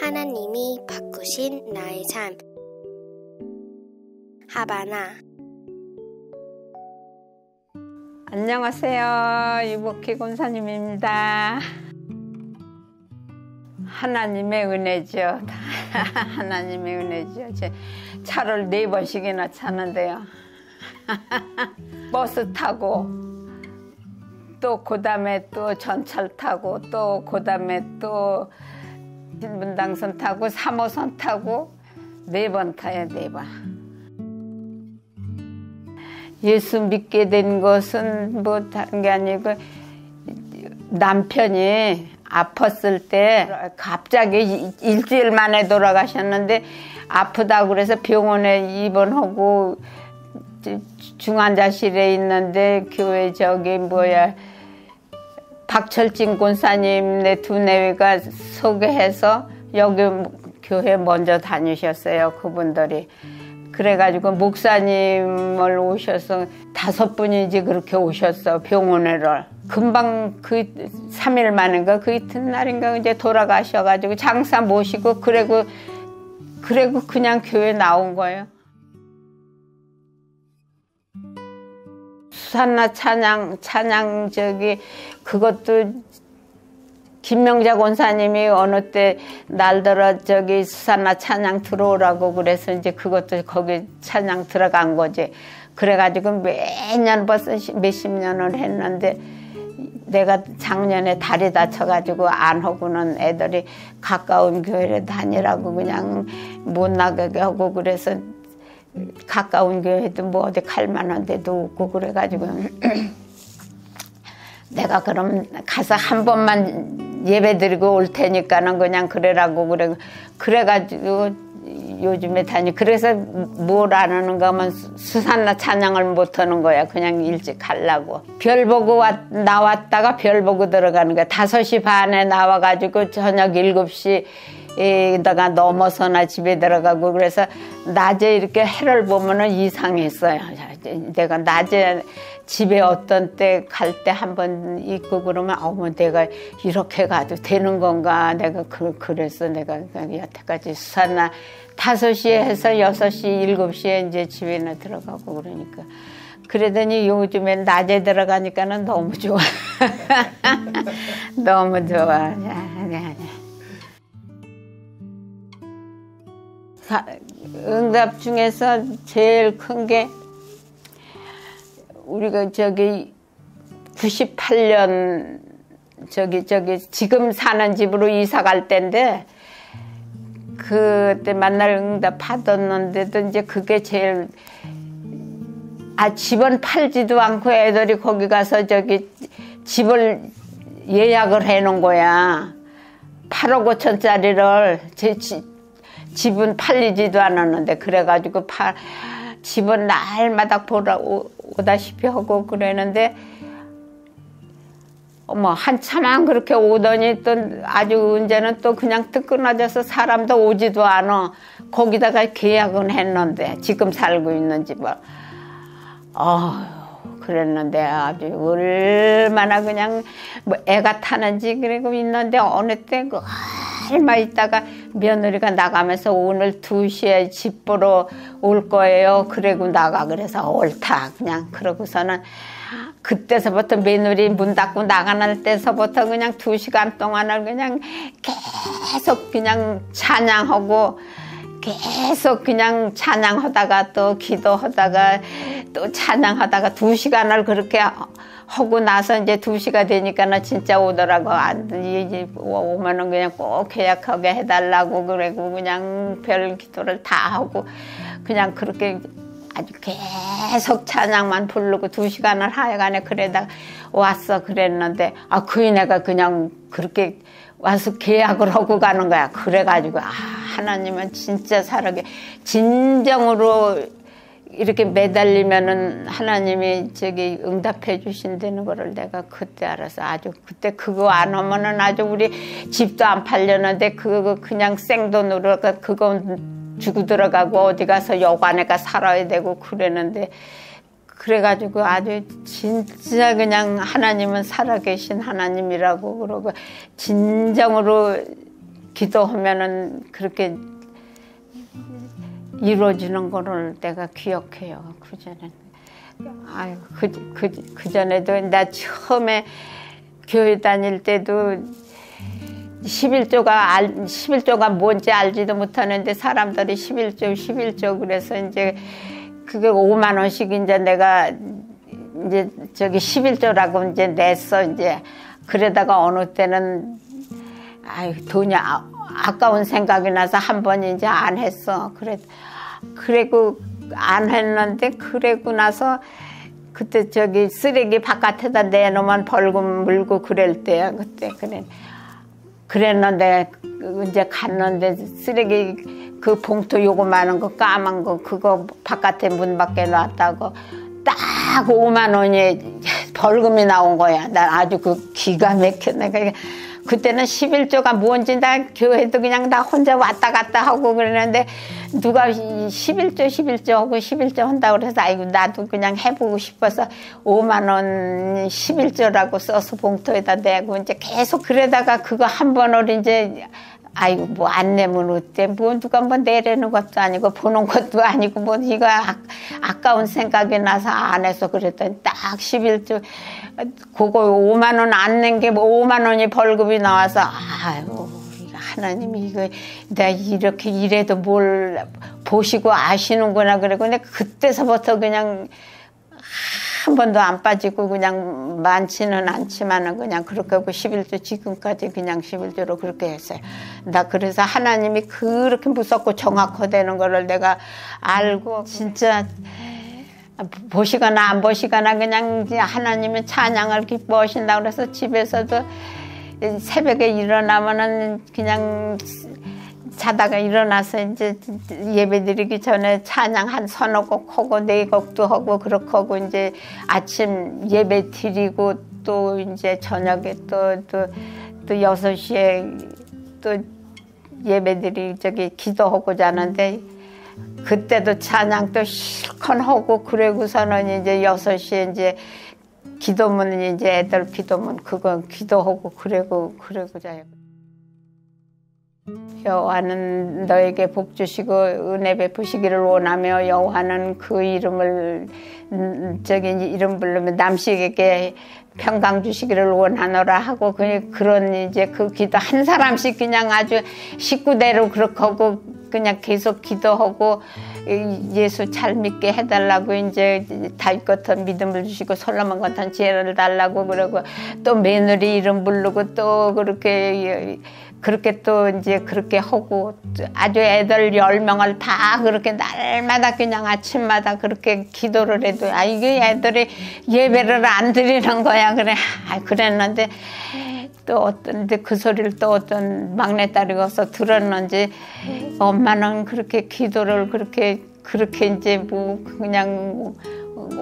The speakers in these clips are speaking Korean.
하나님이 바꾸신 나의 삶. 하바나. 안녕하세요. 유복희 권사님입니다. 하나님의 은혜죠. 하나님의 은혜죠. 제 차를 네 번씩이나 차는데요. 버스 타고 또 그다음에 또 전철 타고 또 그다음에 또 신분당선 타고 3호선 타고 네 번 타요 네 번. 예수 믿게 된 것은 뭐 다른 게 아니고 남편이 아팠을 때 갑자기 일주일 만에 돌아가셨는데 아프다고 그래서 병원에 입원하고 중환자실에 있는데 교회 저기 뭐야 박철진 권사님 네 두뇌가 소개해서 여기 교회 먼저 다니셨어요 그분들이 그래가지고 목사님을 오셔서 다섯 분이지 그렇게 오셨어 병원에를 금방 그 3일 만인가 그 이튿날인가 이제 돌아가셔가지고 장사 모시고 그래고 그래고 그냥 교회 나온 거예요. 수산나 찬양 찬양 저기 그것도 김명자 권사님이 어느 때 날들어 저기 수산나 찬양 들어오라고 그래서 이제 그것도 거기 찬양 들어간 거지. 그래가지고 매년 벌써 몇십 년을 했는데 내가 작년에 다리 다쳐가지고 안 하고는 애들이 가까운 교회를 다니라고 그냥 못 나가게 하고 그래서 가까운 교회도 뭐 어디 갈 만한 데도 없고 그래가지고 내가 그럼 가서 한 번만 예배 드리고 올 테니까는 그냥 그래라고 그래 그래가지고 요즘에 다니 그래서 뭘 안 하는가 하면 수산나 찬양을 못 하는 거야. 그냥 일찍 가려고. 별 보고 왔, 나왔다가 별 보고 들어가는 거야. 5시 반에 나와가지고 저녁 7시 에다가 넘어서나 집에 들어가고 그래서 낮에 이렇게 해를 보면은 이상했어요. 내가 낮에 집에 어떤 때 갈 때 한 번 있고 그러면 어머 내가 이렇게 가도 되는 건가? 내가 그, 그래서 내가 여태까지 수산나 다섯 시에 해서 여섯 시 일곱 시에 이제 집에나 들어가고 그러니까. 그러더니 요즘에 낮에 들어가니까는 너무 좋아. 너무 좋아 응답 중에서 제일 큰 게 우리가 저기 98년 저기 저기 지금 사는 집으로 이사 갈 때인데 그때 만날 응답 받았는데도 이제 그게 제일 아 집은 팔지도 않고 애들이 거기 가서 저기 집을 예약을 해 놓은 거야. 8억 5천짜리를 제 집, 집은 팔리지도 않았는데 그래가지고 파, 집은 날마다 보러 오, 오다시피 하고 그러는데 어머 한참만 그렇게 오더니 또 아주 언제는 또 그냥 뜨끈해져서 사람도 오지도 않아. 거기다가 계약은 했는데 지금 살고 있는 집을 어 그랬는데 아주 얼마나 그냥 뭐 애가 타는지 그리고 있는데 어느 때그 얼마 있다가 며느리가 나가면서 오늘 2시에 집 보러 올 거예요. 그리고 나가 그래서 옳다 그냥 그러고서는 그때서부터 며느리 문 닫고 나가는 때서부터 그냥 2시간 동안을 그냥 계속 그냥 찬양하고 계속 그냥 찬양하다가 또 기도하다가 또 찬양하다가 두 시간을 그렇게 하고 나서 이제 두 시가 되니까는 진짜 오더라고. 이제 오면은 그냥 꼭 계약하게 해달라고 그러고 그냥 별 기도를 다 하고 그냥 그렇게 아주 계속 찬양만 부르고 두 시간을 하여간에 그래다 왔어 그랬는데 아그 이내가 그냥 그렇게 와서 계약을 하고 가는 거야. 그래가지고 아 하나님은 진짜 살아계 진정으로 이렇게 매달리면은 하나님이 저기 응답해 주신다는 거를 내가 그때 알아서 아주 그때 그거 안 하면은 아주 우리 집도 안 팔렸는데 그거 그냥 생돈으로 그거 주고 들어가고 어디 가서 여관에 가 살아야 되고 그랬는데 그래가지고 아주 진짜 그냥 하나님은 살아계신 하나님이라고 그러고 진정으로 기도하면은 그렇게 이루어지는 거를 내가 기억해요. 그 전에는. 아유, 그, 그, 그 전에도 나 처음에 교회 다닐 때도 11조가 알, 11조가 뭔지 알지도 못하는데 사람들이 11조, 11조 그래서 이제 그게 5만 원씩 이제 내가 이제 저기 11조라고 이제 냈어 이제 그러다가 어느 때는 아유 돈이 아, 아까운 생각이 나서 한 번 이제 안 했어 그래 그래고 안 했는데 그래고 나서 그때 저기 쓰레기 바깥에다 내놓으면 벌금 물고 그럴 때야 그때 그래 그랬는데 이제 갔는데 쓰레기 그 봉투 요거만한 거 까만 거 그거 바깥에 문 밖에 놨다고 딱 5만 원이 벌금이 나온 거야. 난 아주 그 기가 막혔네. 그러니까 그때는 11조가 뭔지 나 교회도 그냥 나 혼자 왔다 갔다 하고 그러는데 누가 11조 11조 하고 11조 한다고 그래서 아이고 나도 그냥 해보고 싶어서 5만 원 11조라고 써서 봉투에다 내고 이제 계속 그러다가 그거 한 번을 이제 아이고 뭐 안 내면 어때? 뭐 누가 뭐 내려는 것도 아니고 보는 것도 아니고 뭐 이거 아, 아까운 생각이 나서 안 해서 그랬더니 딱 11조. 그거 5만 원 안 낸 게 뭐 5만 원이 벌금이 나와서 아유 하나님이 이거 내가 이렇게 이래도 뭘 보시고 아시는구나 그래 근데 그때서부터 그냥 한 번도 안 빠지고 그냥 많지는 않지만은 그냥 그렇게 하고 11조 지금까지 그냥 11조로 그렇게 했어요. 나 그래서 하나님이 그렇게 무섭고 정확하다는 거를 내가 알고 진짜 보시거나 안 보시거나 그냥 하나님은 찬양을 기뻐하신다 그래서 집에서도 새벽에 일어나면은 그냥 자다가 일어나서 이제 예배 드리기 전에 찬양 한 서너 곡 하고 네 곡도 하고 그렇게 하고 이제 아침 예배 드리고 또 이제 저녁에 또 또 또 여섯 시에 또 예배 드리 저기 기도하고 자는데 그때도 찬양 또 실컷 하고 그러고서는 이제 여섯 시에 이제 기도문 이제 애들 기도문 그거 기도하고 그러고 그러고 자요. 여호와는 너에게 복 주시고 은혜 베푸시기를 원하며 여호와는 그 이름을 음, 저기 이름 부르면 남식에게 평강 주시기를 원하노라 하고 그런 이제 그 기도 한 사람씩 그냥 아주 식구대로 그렇게 하고 그냥 계속 기도하고 예수 잘 믿게 해달라고 이제 다윗 같은 믿음을 주시고 솔로몬 같은 지혜를 달라고 그러고 또 며느리 이름 부르고 또 그렇게 그렇게 또 이제 그렇게 하고 아주 애들 열 명을 다 그렇게 날마다 그냥 아침마다 그렇게 기도를 해도 아 이게 애들이 예배를 안 드리는 거야. 그래. 아 그랬는데 또 어떤 그 소리를 또 어떤 막내딸이 가서 들었는지 엄마는 그렇게 기도를 그렇게 그렇게 이제 뭐 그냥 뭐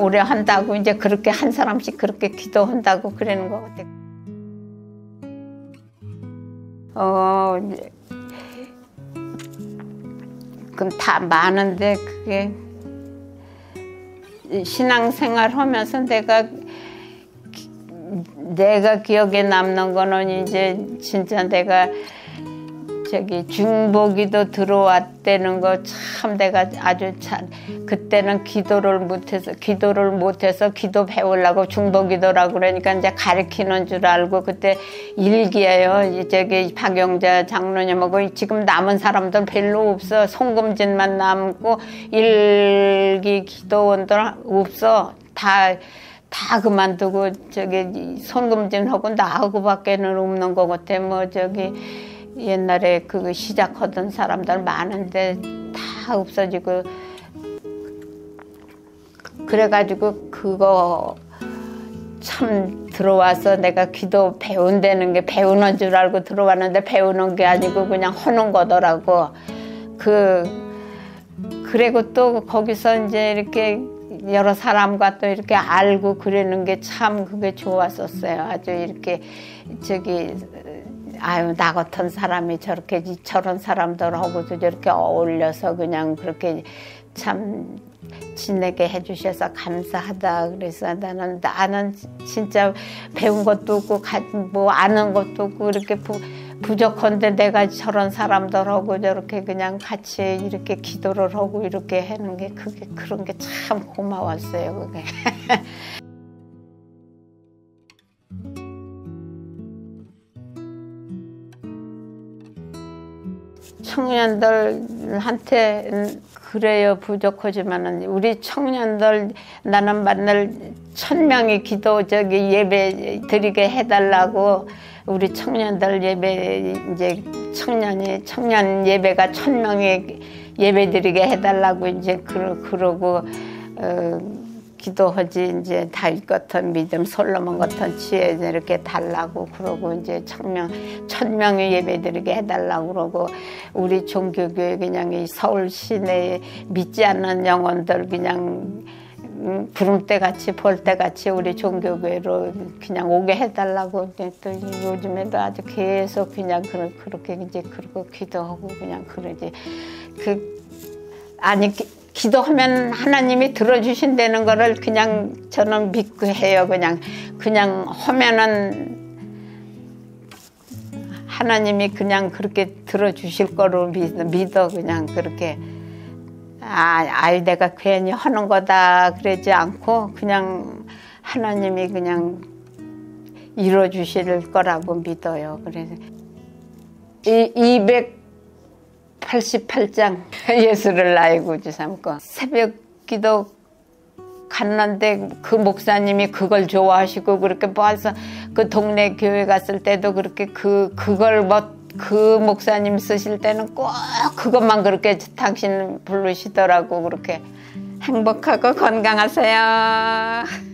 오래 한다고 이제 그렇게 한 사람씩 그렇게 기도한다고 그러는 것 같아. 어, 그럼 다 많은데 그게 신앙생활 하면서 내가 내가 기억에 남는 거는 이제 진짜 내가 저기 중보기도 들어왔다는 거 참 내가 아주 참 그때는 기도를 못해서 기도를 못해서 기도 배우려고 중보기도라고 그러니까 이제 가르치는 줄 알고 그때 일기예요. 저기 박영자 장로님하고 지금 남은 사람들 별로 없어. 송금진만 남고 일기 기도원들 없어. 다 다 그만두고 저기 손금진하고 나하고밖에는 없는 것 같아. 뭐 저기 옛날에 그 시작하던 사람들 많은데 다 없어지고 그래가지고 그거 참 들어와서 내가 기도 배운다는 게 배우는 줄 알고 들어왔는데 배우는 게 아니고 그냥 하는 거더라고. 그 그리고 또 거기서 이제 이렇게 여러 사람과 또 이렇게 알고 그러는 게 참 그게 좋았었어요. 아주 이렇게 저기 아유 나 같은 사람이 저렇게 저런 사람들하고도 저렇게 어울려서 그냥 그렇게 참 지내게 해주셔서 감사하다 그래서 나는 나는 진짜 배운 것도 없고 뭐 아는 것도 없고 이렇게 부 족한데 내가 저런 사람들하고 저렇게 그냥 같이 이렇게 기도를 하고 이렇게 하는 게 그게 그런 게 참 고마웠어요. 그게. 청년들한테 그래요 부족하지만은 우리 청년들 나는 만날 천 명의 기도 저기 예배 드리게 해달라고 우리 청년들 예배 이제 청년이 청년 예배가 천 명의 예배 드리게 해달라고 이제 그러, 그러고 어, 기도하지 이제 다윗 같은 믿음 솔로몬 같은 지혜 이렇게 달라고 그러고 이제 천명 천명의 예배드리게 해달라고 그러고 우리 종교교회 그냥 이 서울 시내에 믿지 않는 영혼들 그냥 구름대 같이 볼때 같이 우리 종교교회로 그냥 오게 해달라고 또 요즘에도 아주 계속 그냥 그렇게 이제 그러고 기도하고 그냥 그러지 그 아니 기도하면 하나님이 들어주신다는 거를 그냥 저는 믿고 해요. 그냥 그냥 하면은 하나님이 그냥 그렇게 들어주실 거로 믿어, 믿어 그냥 그렇게 아, 아이 내가 괜히 하는 거다 그러지 않고 그냥 하나님이 그냥 이루어주실 거라고 믿어요. 그래서 이 200. 88장 예수를 나의 구주 삼고 새벽 기도 갔는데 그 목사님이 그걸 좋아하시고 그렇게 봐서 그 동네 교회 갔을 때도 그렇게 그 그걸 뭐 그 목사님 쓰실 때는 꼭 그것만 그렇게 당신 부르시더라고 그렇게 행복하고 건강하세요.